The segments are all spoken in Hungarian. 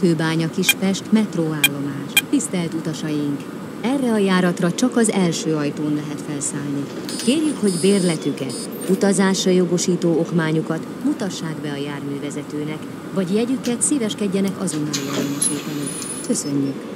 Kőbánya Kispest metróállomás. Tisztelt utasaink! Erre a járatra csak az első ajtón lehet felszállni. Kérjük, hogy bérletüket, utazásra jogosító okmányukat mutassák be a járművezetőnek, vagy jegyüket szíveskedjenek azonnal érvényesíteni. Köszönjük!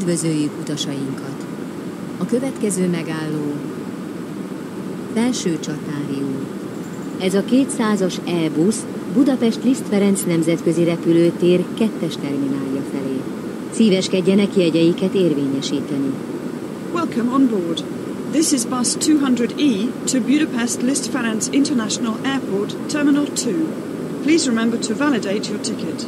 Üdvözöljük utasainkat! A következő megálló Felső Csatári út. Ez a 200-as E-busz Budapest Liszt Ferenc nemzetközi repülőtér kettes terminálja felé. Szíveskedjenek jegyeiket érvényesíteni. Welcome on board. This is bus 200E to Budapest Liszt Ferenc International Airport, Terminal 2. Please remember to validate your ticket.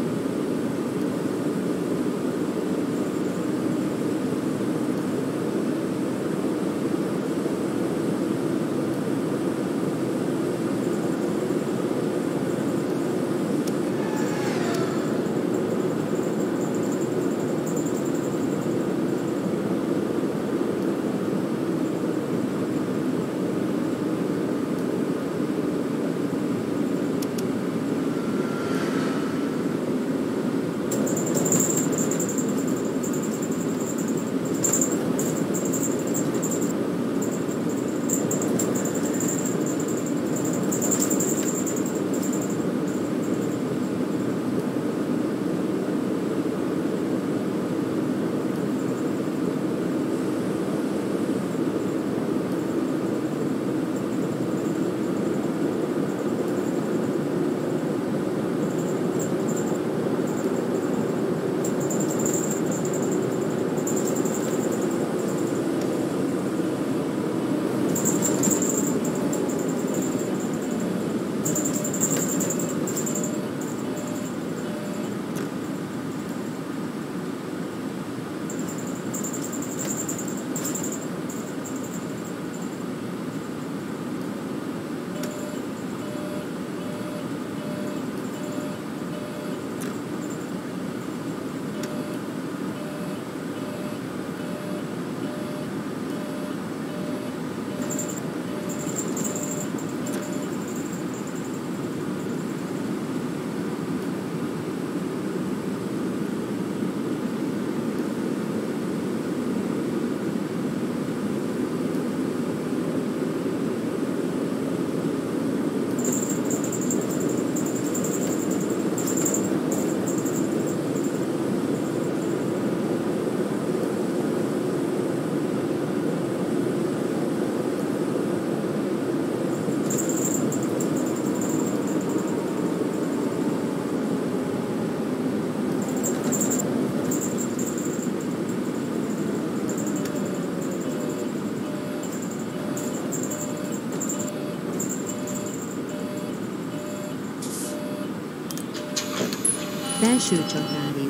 Belső Csatári.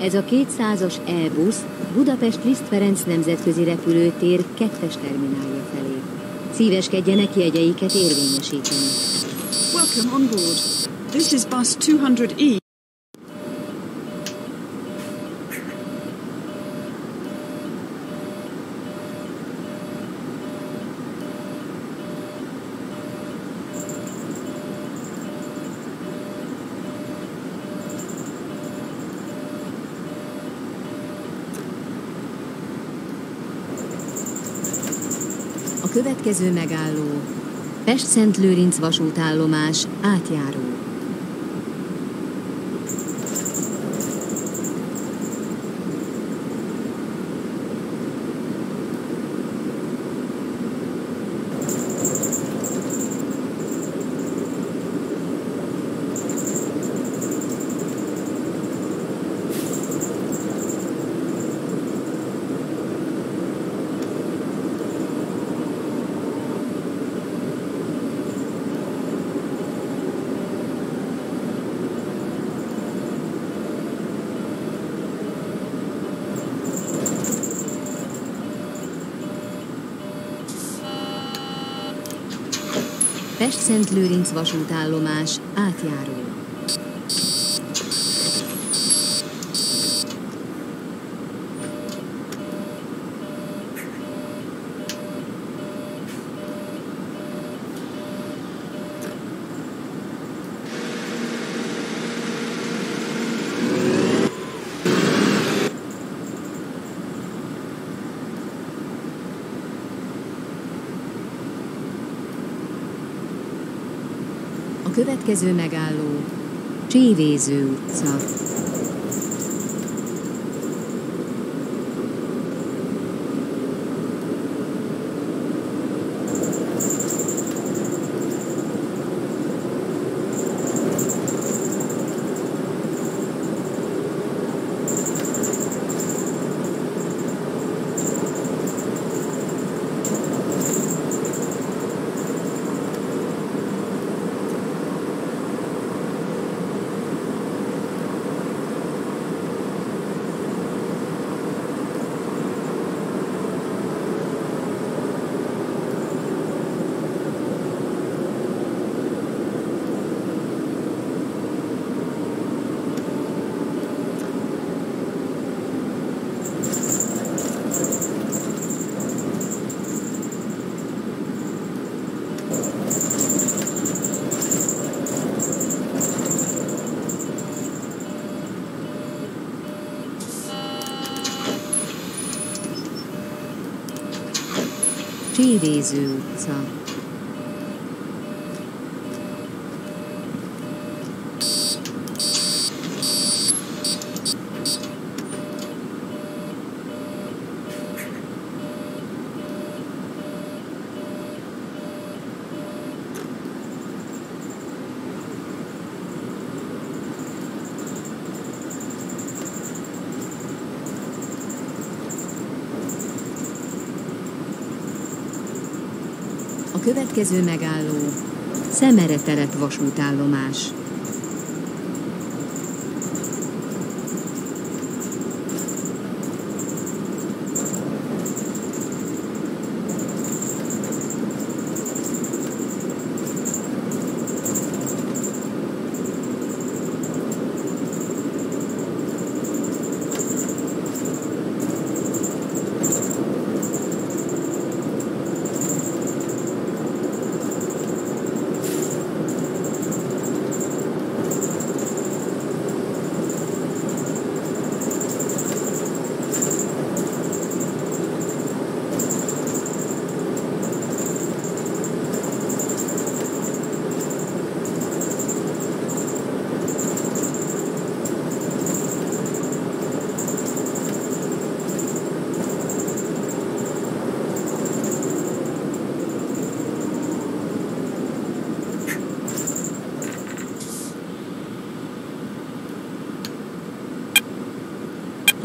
Ez a 200-as E-busz Budapest Liszt Ferenc nemzetközi repülőtér kettes terminálja felé. Szíveskedjenek jegyeiket érvényesíteni. Welcome on board. This is bus 200E. Következő megálló Pest-Szent Lőrinc vasútállomás átjáró. Pest-Szent Lőrinc vasútállomás átjáró. A következő megálló Csévéző utca. Csévéző utca. A következő megálló Szemere vasútállomás.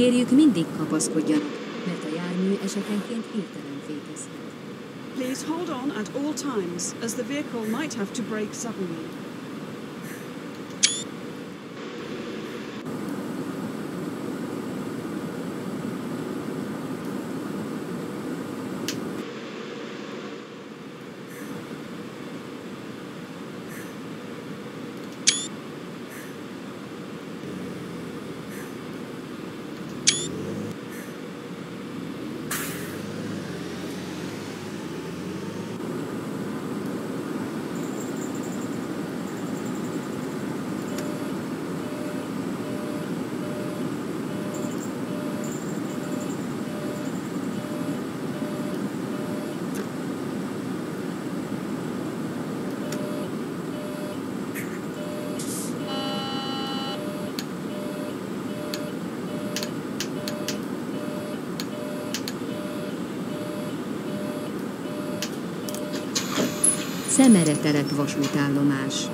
Kérjük mindig kapaszkodjanak, mert a jármű esetenként hirtelen fékezhet. Please hold on at all times, as the vehicle might have to brake suddenly. Szemere vasútállomás.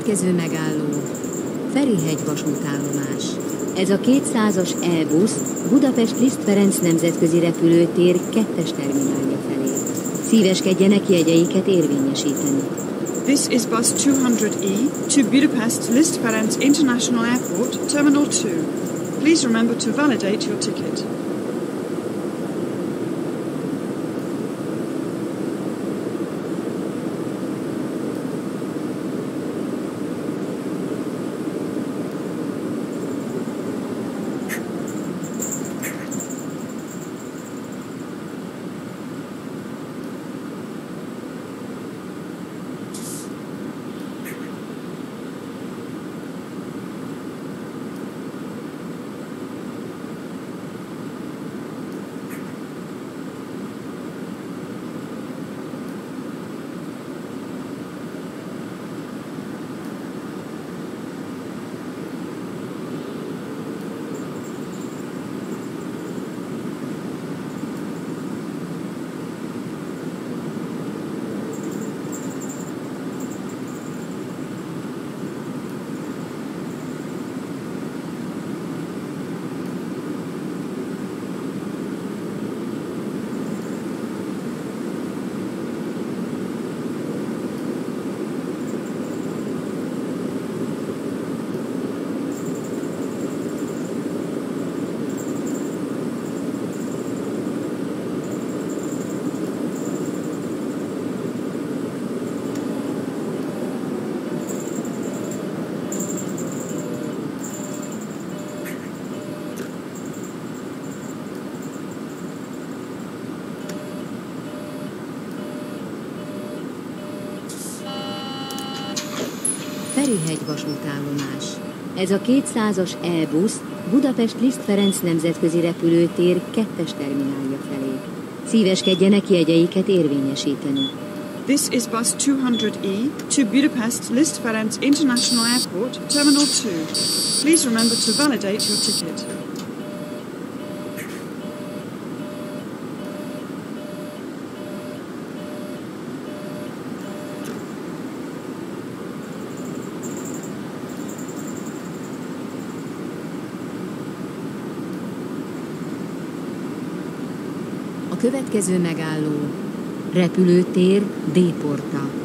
Következő megálló Ferihegy vasútállomás. Ez a 200-as E-busz Budapest Liszt Ferenc nemzetközi repülőtér kettes terminálja felé. Szíveskedjenek jegyeiket érvényesíteni. This is bus 200E to Budapest Liszt Ferenc International Airport, Terminal 2. Please remember to validate your ticket. Ferihegy vasútállomás. Ez a 200-as E-busz Budapest Liszt Ferenc nemzetközi repülőtér kettes terminálja felé. Szíveskedjenek jegyeiket érvényesíteni. This is bus 200E to Budapest Liszt Ferenc International Airport, Terminal 2. Please remember to validate your ticket. A következő megálló Repülőtér D-porta.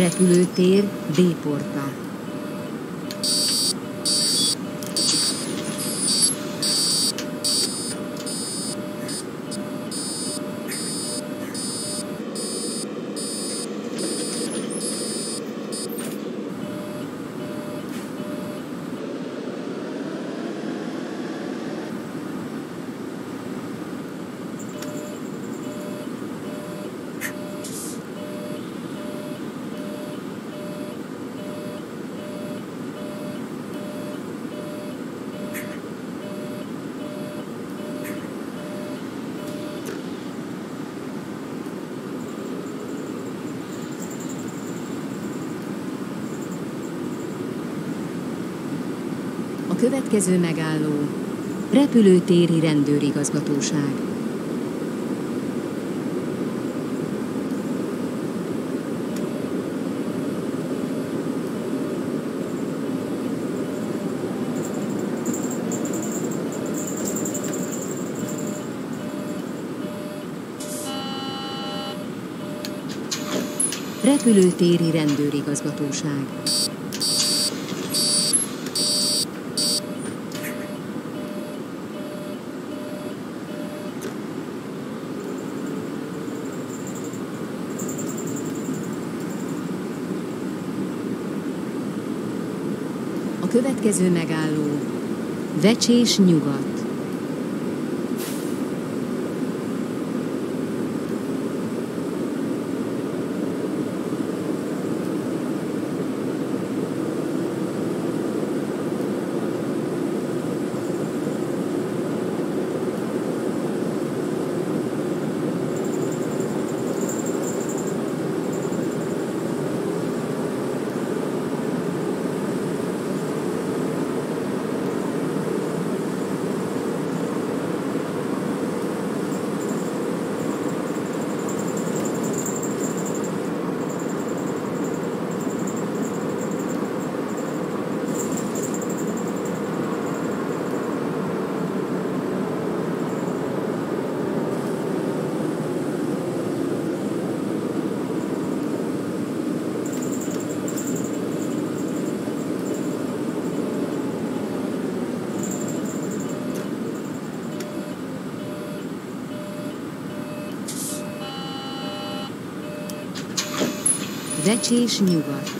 Repülőtér D-porta. Következő megálló repülőtéri rendőrigazgatóság. Repülőtéri rendőrigazgatóság. A következő megálló Vecsés nyugat. Vecsés nyugat.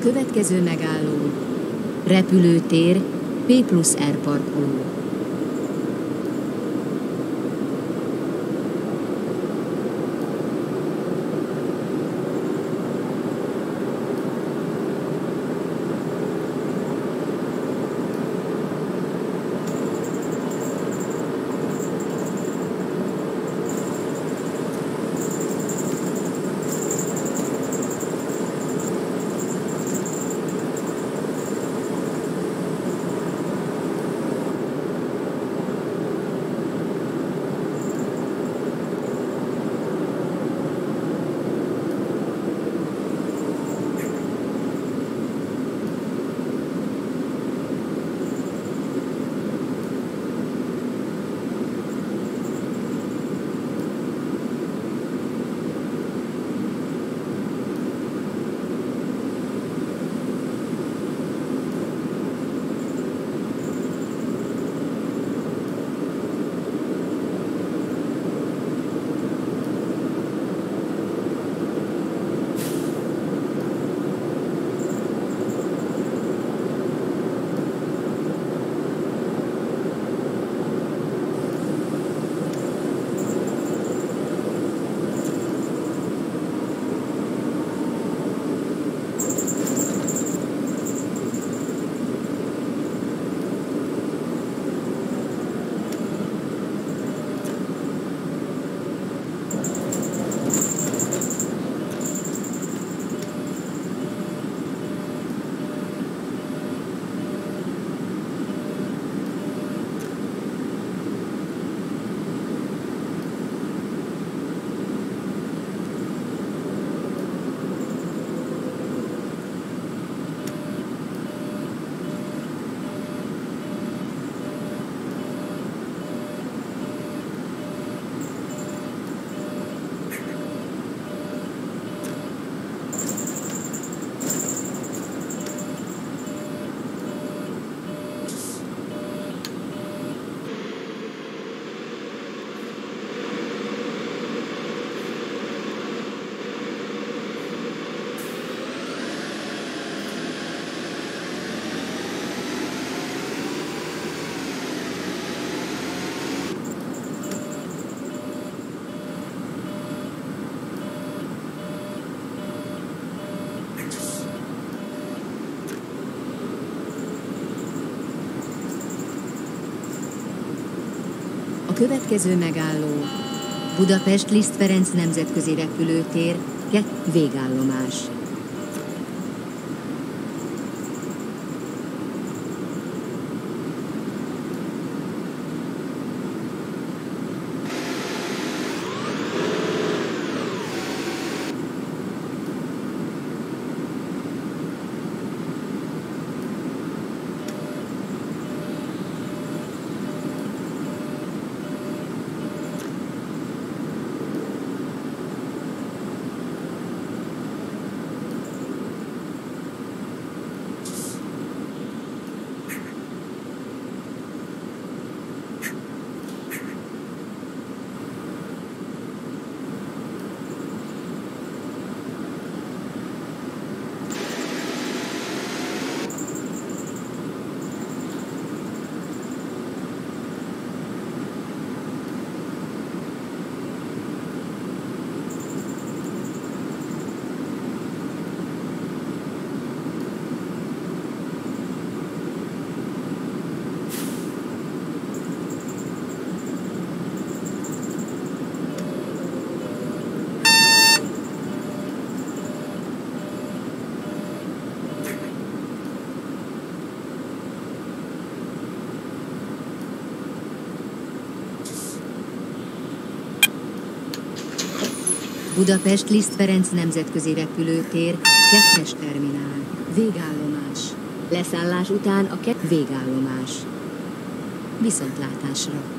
Következő megálló repülőtér P plusz R parkoló. Következő megálló Budapest Liszt Ferenc nemzetközi repülőtér, kett végállomás. Budapest Liszt Ferenc nemzetközi repülőtér, kettes terminál, végállomás. Leszállás után a kett végállomás. Viszontlátásra.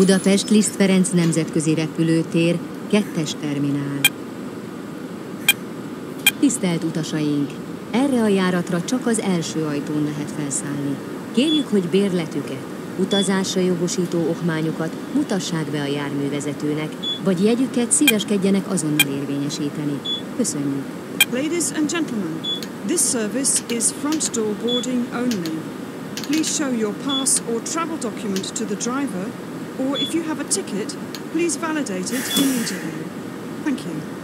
Budapest Liszt Ferenc nemzetközi repülőtér, kettes terminál. Tisztelt utasaink! Erre a járatra csak az első ajtón lehet felszállni. Kérjük, hogy bérletüket, utazásra jogosító okmányokat mutassák be a járművezetőnek, vagy jegyüket szíveskedjenek azonnal érvényesíteni. Köszönjük! Ladies and gentlemen, this service is front door boarding only. Please show your pass or travel document to the driver or if you have a ticket, please validate it immediately. Thank you.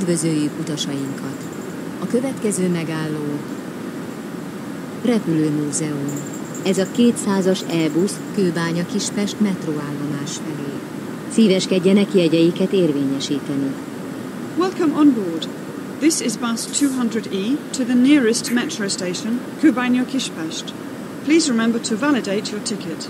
Üdvözöljük utasainkat! A következő megálló Repülőmúzeum. Ez a 200-as E-busz Kőbánya Kispest metróállomás felé. Szíveskedjenek jegyeiket érvényesíteni. Welcome on board. This is bus 200E to the nearest metro station, Kubanyo Kishpest. Please remember to validate your ticket.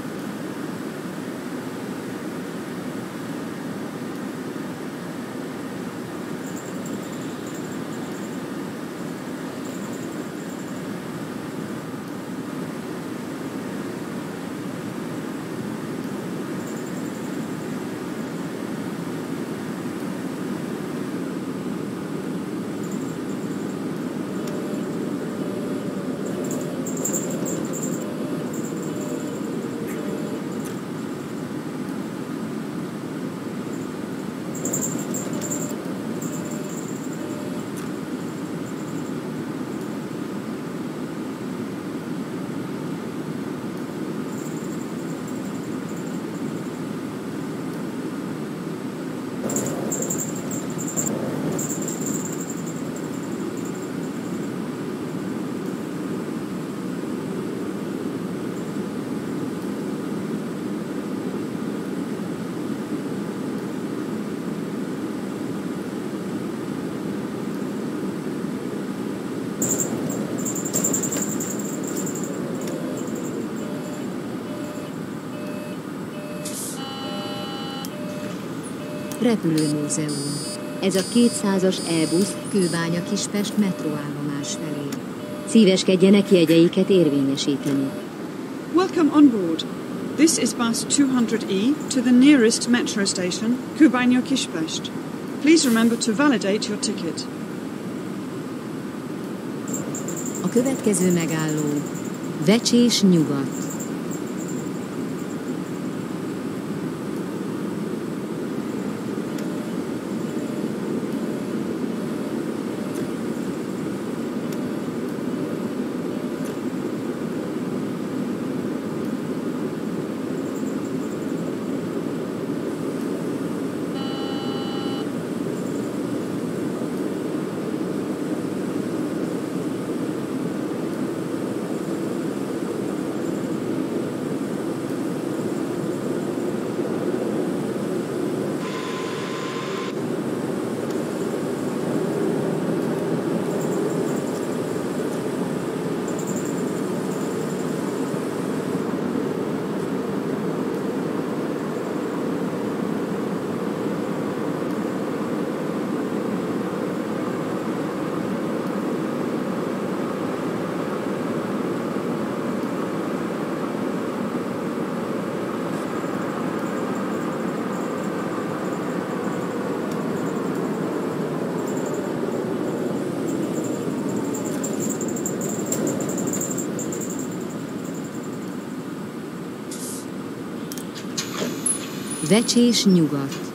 Repülőmúzeum. Ez a 200-as E-busz Kőbánya Kispest metróállomás felé. Szíveskedjenek jegyeiket érvényesíteni. Welcome on board. This is bus 200E to the nearest metro station, Kubanyo Kishpest. Please remember to validate your ticket. A következő megálló Vecsés nyugat. Vecsés nyugat.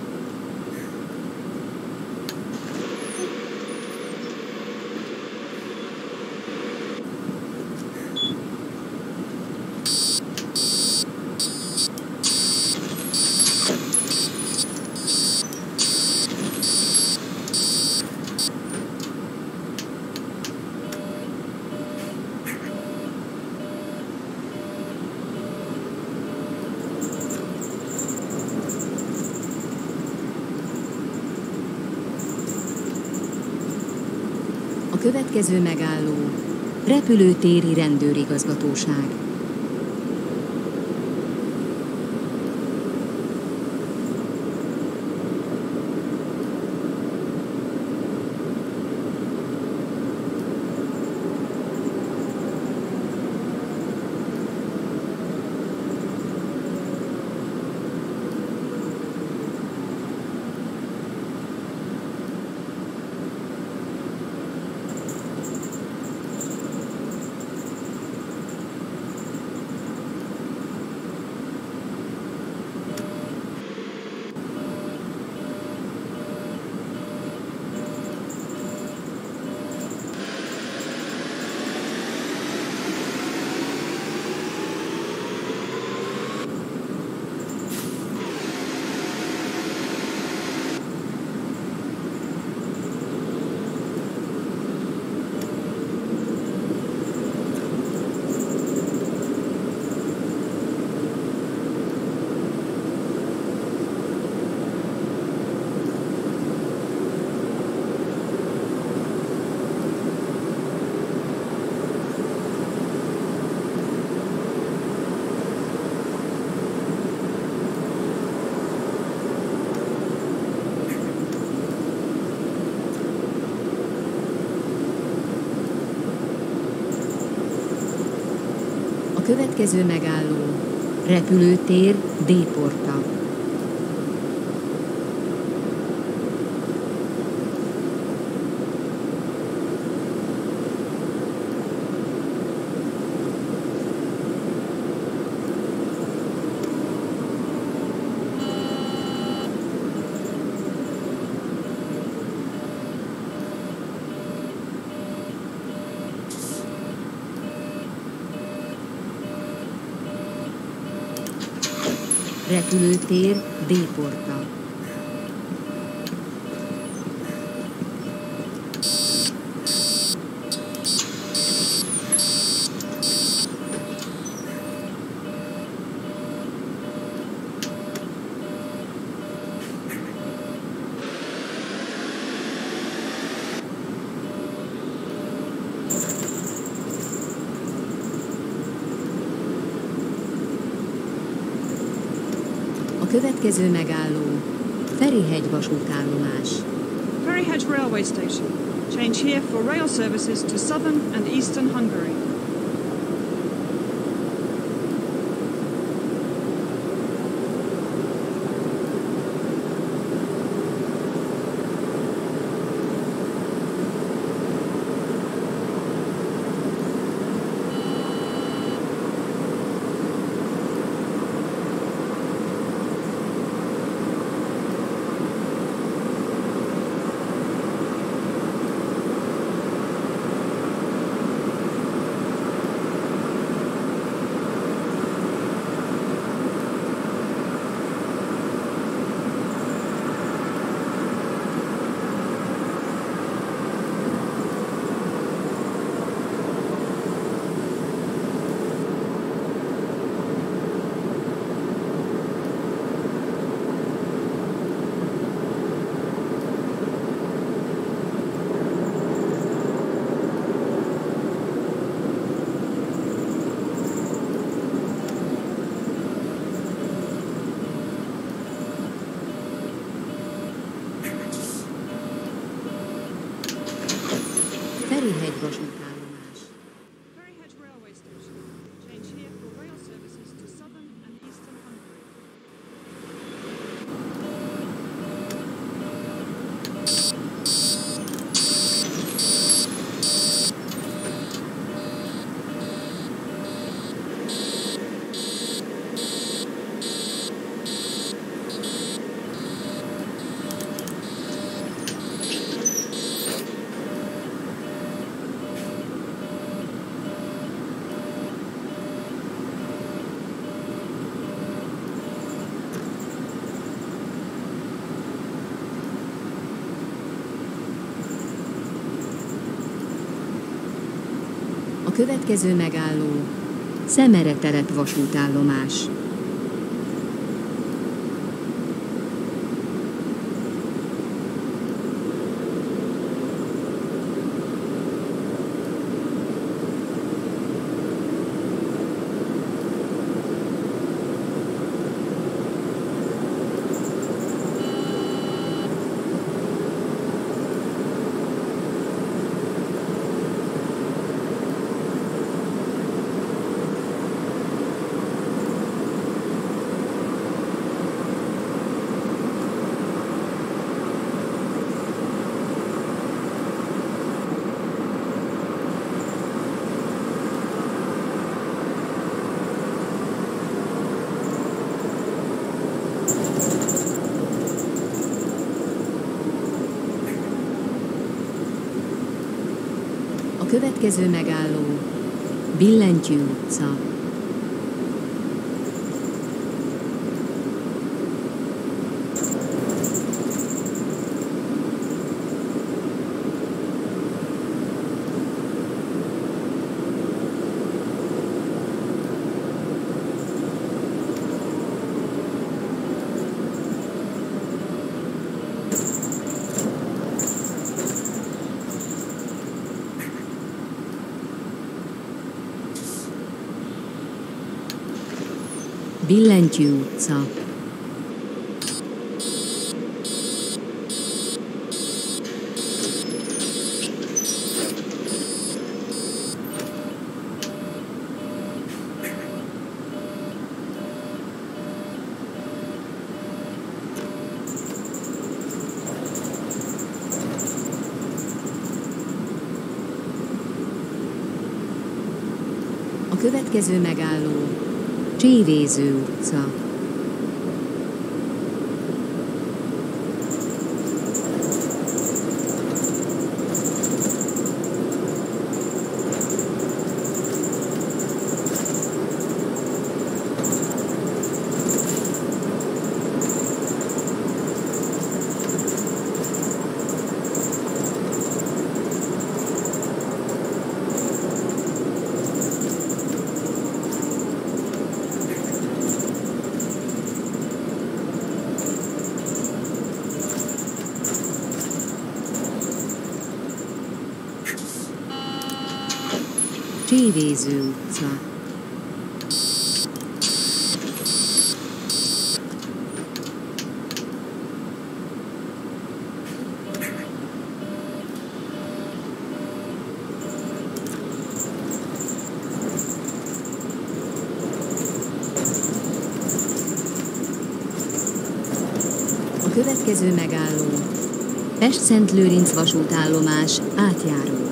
A következő megálló Repülőtéri Rendőrigazgatóság. Következő megálló repülőtér D-porta. Repülőtér Ferryhead Railway Station. Change here for rail services to southern and eastern Hungary. Következő megálló Szemere telep vasútállomás. A következő megálló Billentyű utca. Gyergyő utca. következő megálló Csévéző utca. Csévéző utca. A következő megálló Pest-Szent Lőrinc vasútállomás átjáró.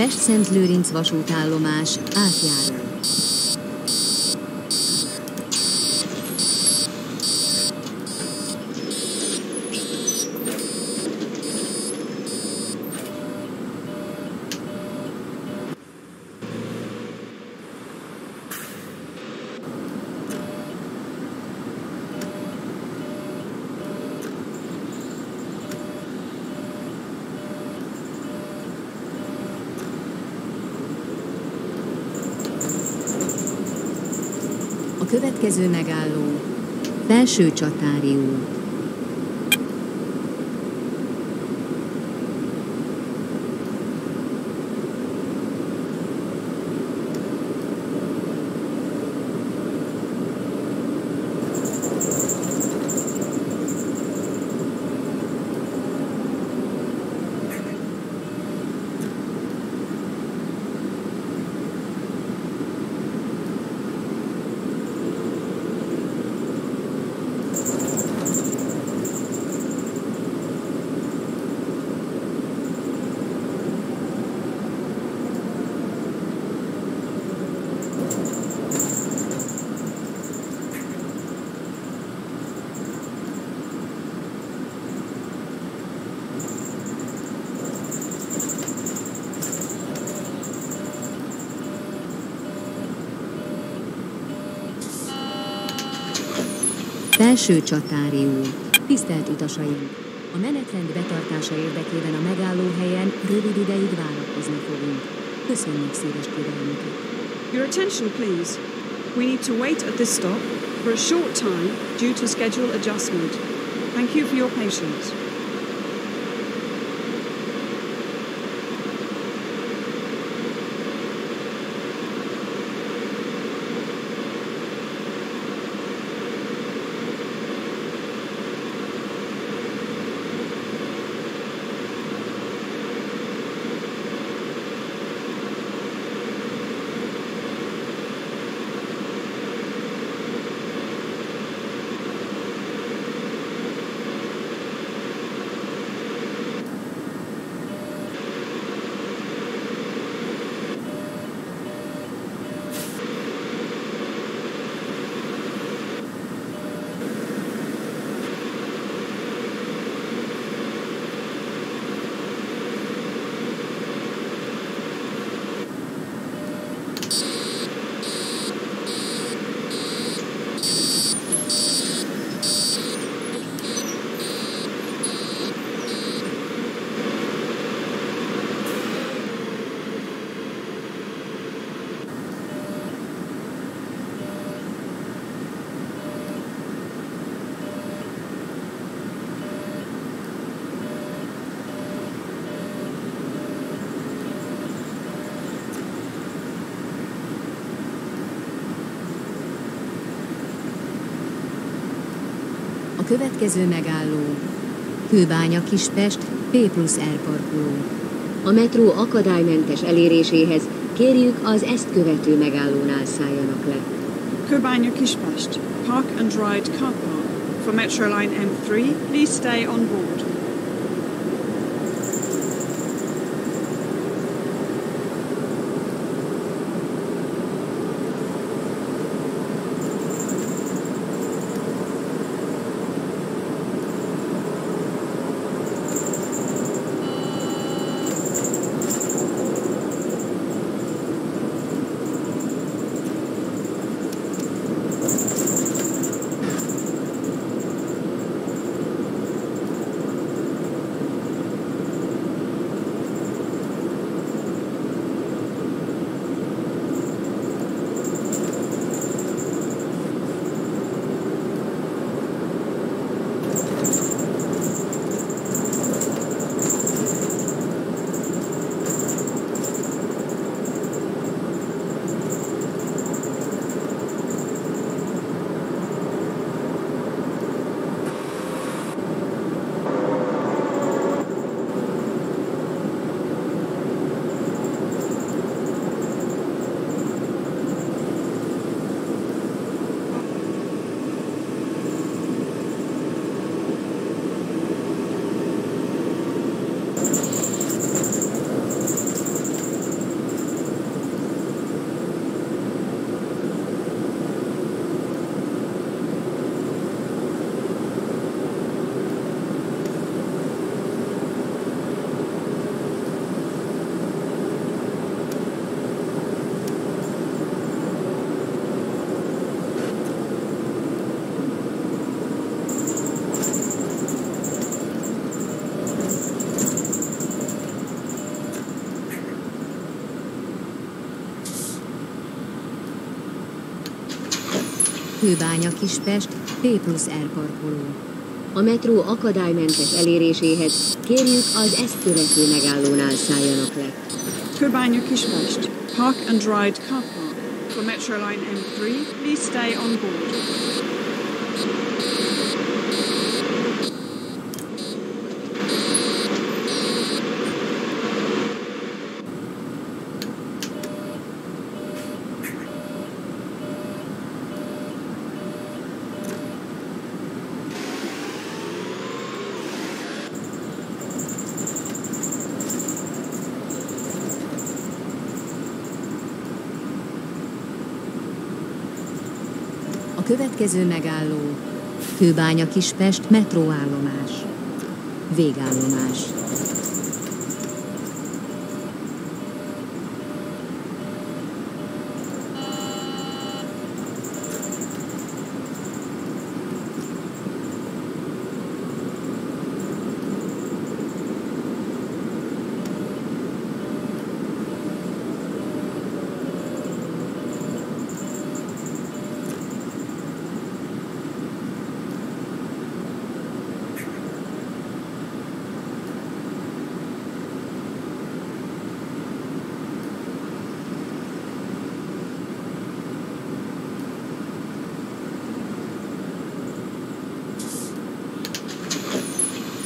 Pest-Szent Lőrinc vasútállomás átjáró. A következő megálló Felső Csatári út. Felső Csatári út. Tisztelt utasaink! A menetrend betartása érdekében a megállóhelyen rövid ideig várakozni fogunk. Köszönjük szíves türelmüket! Your attention, please. We need to wait at this stop for a short time due to schedule adjustment. Thank you for your patience. Következő megálló Kőbánya Kispest P plusz R parkoló. A metró akadálymentes eléréséhez kérjük az ezt követő megállónál szálljanak le. Kőbánya Kispest, Park and Ride Car Park. For Metroline M3, please stay on board. Kőbánya Kispest P plusz R parkoló. A metró akadálymentes eléréséhez kérjük az ezt követő megállónál szálljanak le. Kőbánya Kispest, Park and Ride Car Park. For Metroline M3, please stay on board. A következő megálló Kőbánya Kispest metróállomás. Végállomás.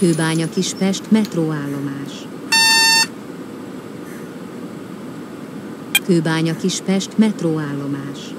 Kőbánya Kispest metróállomás. Kőbánya Kispest metróállomás.